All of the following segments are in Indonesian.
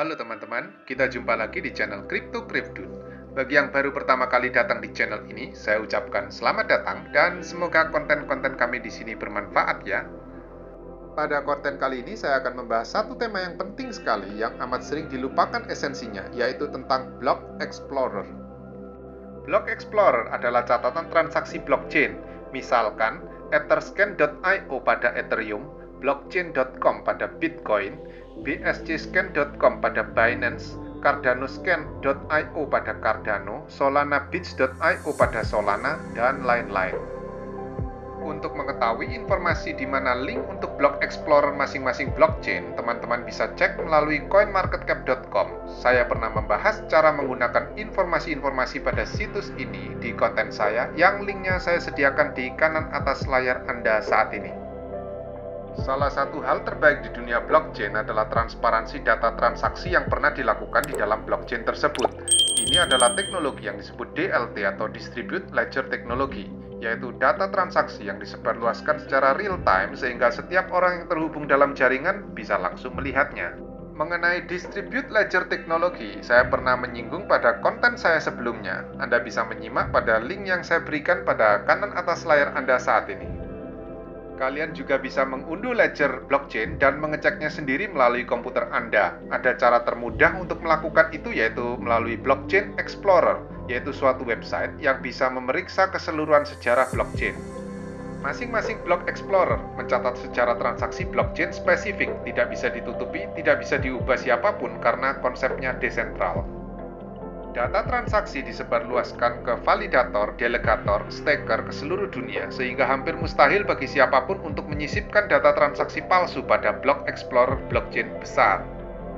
Halo teman-teman, kita jumpa lagi di channel Crypto Cryptun. Bagi yang baru pertama kali datang di channel ini, saya ucapkan selamat datang dan semoga konten-konten kami di sini bermanfaat ya. Pada konten kali ini saya akan membahas satu tema yang penting sekali yang amat sering dilupakan esensinya, yaitu tentang Block Explorer. Block Explorer adalah catatan transaksi blockchain, misalkan etherscan.io pada Ethereum, blockchain.com pada Bitcoin, bscscan.com pada Binance, cardanoscan.io pada Cardano, solanabits.io pada Solana, dan lain-lain. Untuk mengetahui informasi di mana link untuk block explorer masing-masing blockchain, teman-teman bisa cek melalui coinmarketcap.com. Saya pernah membahas cara menggunakan informasi-informasi pada situs ini di konten saya yang linknya saya sediakan di kanan atas layar Anda saat ini. Salah satu hal terbaik di dunia blockchain adalah transparansi data transaksi yang pernah dilakukan di dalam blockchain tersebut. Ini adalah teknologi yang disebut DLT atau Distribute Ledger Technology, yaitu data transaksi yang disebarluaskan secara real time sehingga setiap orang yang terhubung dalam jaringan bisa langsung melihatnya. Mengenai Distribute Ledger Technology, saya pernah menyinggung pada konten saya sebelumnya. Anda bisa menyimak pada link yang saya berikan pada kanan atas layar Anda saat ini. Kalian juga bisa mengunduh ledger blockchain dan mengeceknya sendiri melalui komputer Anda. Ada cara termudah untuk melakukan itu yaitu melalui Blockchain Explorer, yaitu suatu website yang bisa memeriksa keseluruhan sejarah blockchain. Masing-masing block explorer mencatat sejarah transaksi blockchain spesifik, tidak bisa ditutupi, tidak bisa diubah siapa pun karena konsepnya desentral. Data transaksi disebarluaskan ke validator, delegator, staker ke seluruh dunia, sehingga hampir mustahil bagi siapa pun untuk menyisipkan data transaksi palsu pada block explorer blockchain besar.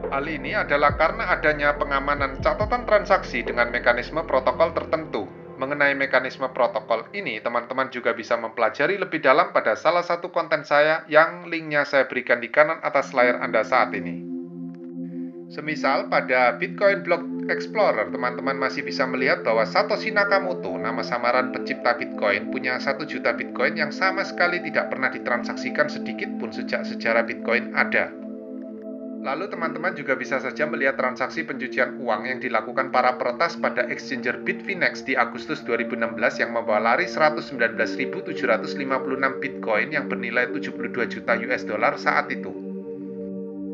Hal ini adalah karena adanya pengamanan catatan transaksi dengan mekanisme protokol tertentu. Mengenai mekanisme protokol ini, teman-teman juga bisa mempelajari lebih dalam pada salah satu konten saya yang linknya saya berikan di kanan atas layar Anda saat ini. Semisal pada Bitcoin Block Explorer, teman-teman masih bisa melihat bahwa Satoshi Nakamoto, nama samaran pencipta Bitcoin, punya satu juta Bitcoin yang sama sekali tidak pernah ditransaksikan sedikit pun sejak sejarah Bitcoin ada. Lalu teman-teman juga bisa saja melihat transaksi pencucian uang yang dilakukan para peretas pada exchanger Bitfinex di Agustus 2016 yang membawa lari 119.756 Bitcoin yang bernilai 72 juta US dollar saat itu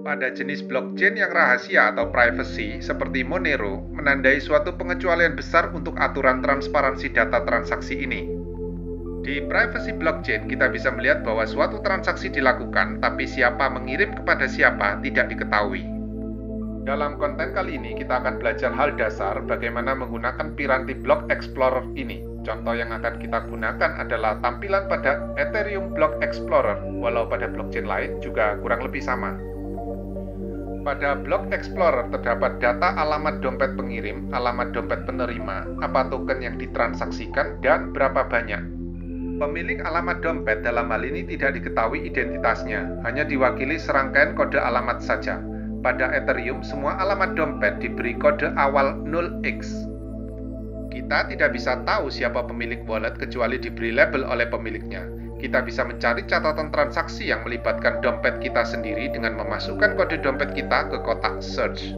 pada jenis blockchain yang rahasia atau privacy seperti Monero menandai suatu pengecualian besar untuk aturan transparansi data transaksi ini. Di privacy blockchain, kita bisa melihat bahwa suatu transaksi dilakukan, tapi siapa mengirim kepada siapa tidak diketahui. Dalam konten kali ini, kita akan belajar hal dasar bagaimana menggunakan piranti Block Explorer ini. Contoh yang akan kita gunakan adalah tampilan pada Ethereum Block Explorer, walau pada blockchain lain juga kurang lebih sama. Pada Block Explorer terdapat data alamat dompet pengirim, alamat dompet penerima, apa token yang ditransaksikan, dan berapa banyak. Pemilik alamat dompet dalam hal ini tidak diketahui identitasnya, hanya diwakili serangkaian kode alamat saja. Pada Ethereum, semua alamat dompet diberi kode awal 0x. Kita tidak bisa tahu siapa pemilik wallet kecuali diberi label oleh pemiliknya kita bisa mencari catatan transaksi yang melibatkan dompet kita sendiri dengan memasukkan kode dompet kita ke kotak search.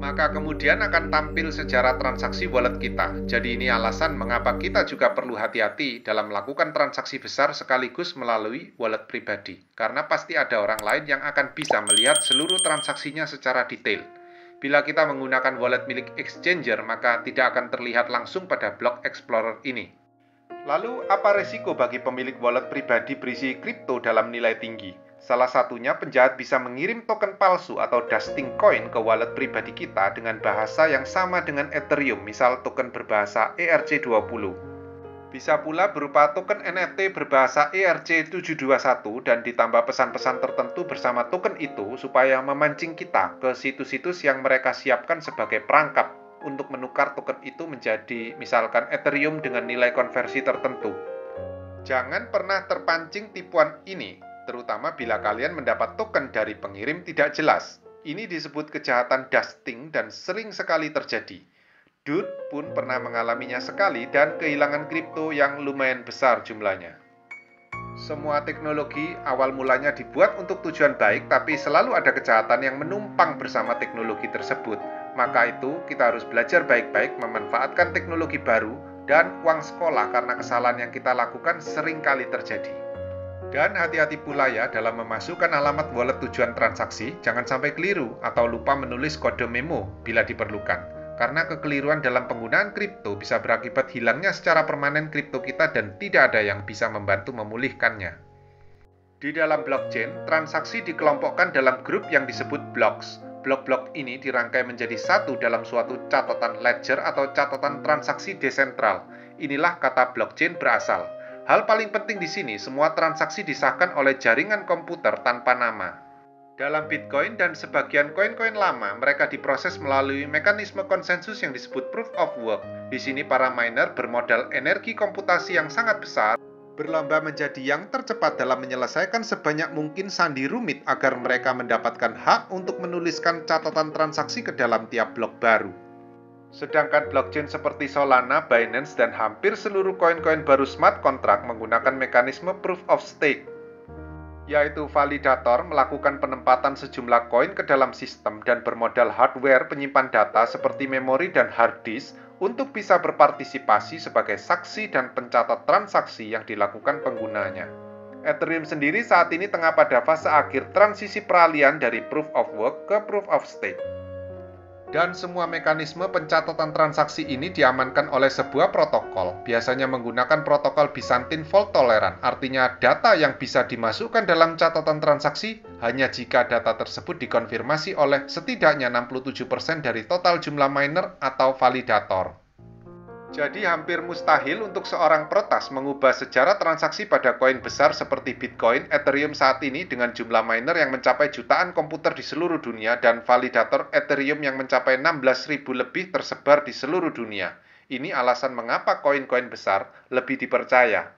Maka kemudian akan tampil sejarah transaksi wallet kita. Jadi ini alasan mengapa kita juga perlu hati-hati dalam melakukan transaksi besar sekaligus melalui wallet pribadi. Karena pasti ada orang lain yang akan bisa melihat seluruh transaksinya secara detail. Bila kita menggunakan wallet milik exchanger, maka tidak akan terlihat langsung pada Block Explorer ini. Lalu, apa resiko bagi pemilik wallet pribadi berisi kripto dalam nilai tinggi? Salah satunya penjahat bisa mengirim token palsu atau dusting coin ke wallet pribadi kita dengan bahasa yang sama dengan Ethereum, misal token berbahasa ERC20. Bisa pula berupa token NFT berbahasa ERC721 dan ditambah pesan-pesan tertentu bersama token itu supaya memancing kita ke situs-situs yang mereka siapkan sebagai perangkap untuk menukar token itu menjadi misalkan Ethereum dengan nilai konversi tertentu. Jangan pernah terpancing tipuan ini, terutama bila kalian mendapat token dari pengirim tidak jelas. Ini disebut kejahatan dusting dan sering sekali terjadi. Dude pun pernah mengalaminya sekali dan kehilangan kripto yang lumayan besar jumlahnya. Semua teknologi awal mulanya dibuat untuk tujuan baik, tapi selalu ada kejahatan yang menumpang bersama teknologi tersebut. Maka itu, kita harus belajar baik-baik memanfaatkan teknologi baru dan uang sekolah karena kesalahan yang kita lakukan sering kali terjadi. Dan hati-hati pula ya dalam memasukkan alamat wallet tujuan transaksi, jangan sampai keliru atau lupa menulis kode memo bila diperlukan karena kekeliruan dalam penggunaan kripto bisa berakibat hilangnya secara permanen kripto kita dan tidak ada yang bisa membantu memulihkannya. Di dalam blockchain, transaksi dikelompokkan dalam grup yang disebut blocks. Blok-blok ini dirangkai menjadi satu dalam suatu catatan ledger atau catatan transaksi desentral. Inilah kata blockchain berasal. Hal paling penting di sini, semua transaksi disahkan oleh jaringan komputer tanpa nama. Dalam Bitcoin dan sebagian koin-koin lama, mereka diproses melalui mekanisme konsensus yang disebut proof of work. Di sini para miner bermodal energi komputasi yang sangat besar, berlomba menjadi yang tercepat dalam menyelesaikan sebanyak mungkin sandi rumit agar mereka mendapatkan hak untuk menuliskan catatan transaksi ke dalam tiap blok baru. Sedangkan blockchain seperti Solana, Binance, dan hampir seluruh koin-koin baru smart contract menggunakan mekanisme proof of stake yaitu validator melakukan penempatan sejumlah koin ke dalam sistem dan bermodal hardware penyimpan data seperti memori dan hard disk untuk bisa berpartisipasi sebagai saksi dan pencatat transaksi yang dilakukan penggunanya. Ethereum sendiri saat ini tengah pada fase akhir transisi peralihan dari proof of work ke proof of stake dan semua mekanisme pencatatan transaksi ini diamankan oleh sebuah protokol, biasanya menggunakan protokol Byzantine Fault Tolerant, artinya data yang bisa dimasukkan dalam catatan transaksi hanya jika data tersebut dikonfirmasi oleh setidaknya 67% dari total jumlah miner atau validator. Jadi hampir mustahil untuk seorang peretas mengubah sejarah transaksi pada koin besar seperti Bitcoin, Ethereum saat ini dengan jumlah miner yang mencapai jutaan komputer di seluruh dunia dan validator Ethereum yang mencapai 16.000 lebih tersebar di seluruh dunia. Ini alasan mengapa koin-koin besar lebih dipercaya.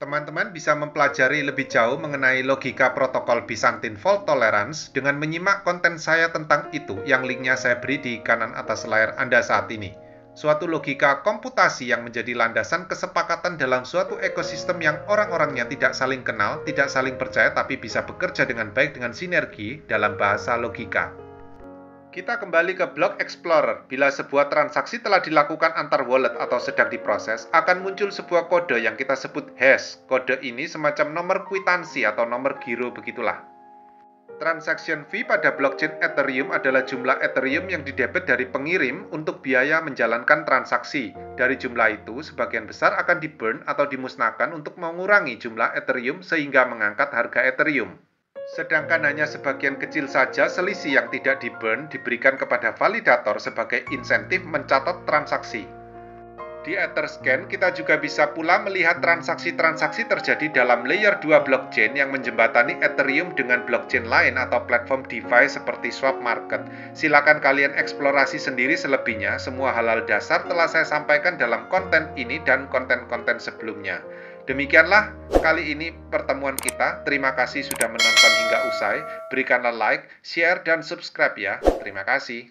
Teman-teman bisa mempelajari lebih jauh mengenai logika protokol Byzantine Fault Tolerance dengan menyimak konten saya tentang itu yang linknya saya beri di kanan atas layar Anda saat ini suatu logika komputasi yang menjadi landasan kesepakatan dalam suatu ekosistem yang orang-orangnya tidak saling kenal, tidak saling percaya, tapi bisa bekerja dengan baik dengan sinergi dalam bahasa logika. Kita kembali ke Block Explorer. Bila sebuah transaksi telah dilakukan antar wallet atau sedang diproses, akan muncul sebuah kode yang kita sebut hash. Kode ini semacam nomor kwitansi atau nomor giro begitulah. Transaction fee pada blockchain Ethereum adalah jumlah Ethereum yang didebit dari pengirim untuk biaya menjalankan transaksi. Dari jumlah itu, sebagian besar akan di-burn atau dimusnahkan untuk mengurangi jumlah Ethereum sehingga mengangkat harga Ethereum. Sedangkan hanya sebagian kecil saja selisih yang tidak di-burn diberikan kepada validator sebagai insentif mencatat transaksi. Di Etherscan, kita juga bisa pula melihat transaksi-transaksi terjadi dalam layer 2 blockchain yang menjembatani Ethereum dengan blockchain lain atau platform DeFi seperti swap market. Silakan kalian eksplorasi sendiri selebihnya, semua hal-hal dasar telah saya sampaikan dalam konten ini dan konten-konten sebelumnya. Demikianlah kali ini pertemuan kita. Terima kasih sudah menonton hingga usai. Berikanlah like, share, dan subscribe ya. Terima kasih.